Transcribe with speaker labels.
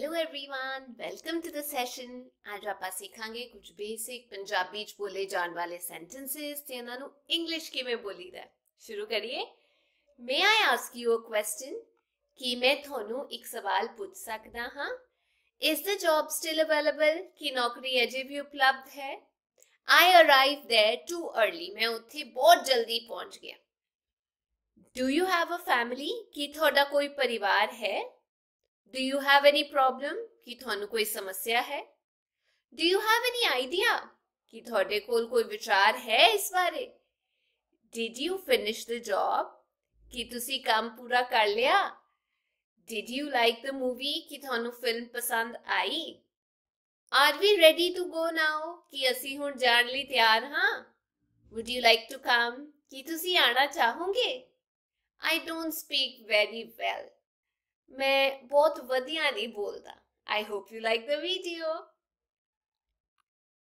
Speaker 1: Hello everyone welcome to the session आज ਆਪਾਂ ਸਿੱਖਾਂਗੇ ਕੁਝ ਬੇਸਿਕ ਪੰਜਾਬੀ ਚ ਬੋਲੇ ਜਾਣ ਵਾਲੇ ਸੈਂਟੈਂਸਸ ਤੇ ਇਹਨਾਂ ਨੂੰ ਇੰਗਲਿਸ਼ ਕਿਵੇਂ ਬੋਲੀਦਾ ਸ਼ੁਰੂ ਕਰੀਏ ਮੈਂ I ask you a question ਕੀ ਮੈਂ ਤੁਹਾਨੂੰ ਇੱਕ ਸਵਾਲ ਪੁੱਛ ਸਕਦਾ ਹਾਂ is the job still available ਕੀ ਨੌਕਰੀ ਅਜੇ ਵੀ ਉਪਲਬਧ ਹੈ I arrive there too early मैं ਉੱਥੇ ਬਹੁਤ ਜਲਦੀ ਪਹੁੰਚ ਗਿਆ do you have a family ਕੀ ਤੁਹਾਡਾ ਕੋਈ ਪਰਿਵਾਰ ਹੈ Do you have any problem? ਕਿ ਤੁਹਾਨੂੰ ਕੋਈ ਸਮੱਸਿਆ ਹੈ? Do you have any idea? ਕਿ ਤੁਹਾਡੇ ਕੋਲ ਕੋਈ ਵਿਚਾਰ ਹੈ ਇਸ ਬਾਰੇ? Did you finish the job? ਕਿ ਤੁਸੀਂ ਕੰਮ ਪੂਰਾ ਕਰ ਲਿਆ? Did you like the movie? ਕਿ ਤੁਹਾਨੂੰ ਫਿਲਮ ਪਸੰਦ ਆਈ? Are we ready to go now? ਕਿ ਅਸੀਂ ਹੁਣ ਜਾਣ ਲਈ ਤਿਆਰ ਹਾਂ? Would you like to come? ਕੀ ਤੁਸੀਂ ਆਣਾ ਚਾਹੋਗੇ? I don't speak very well. मैं बहुत वधिया नहीं बोलता। I hope you like the video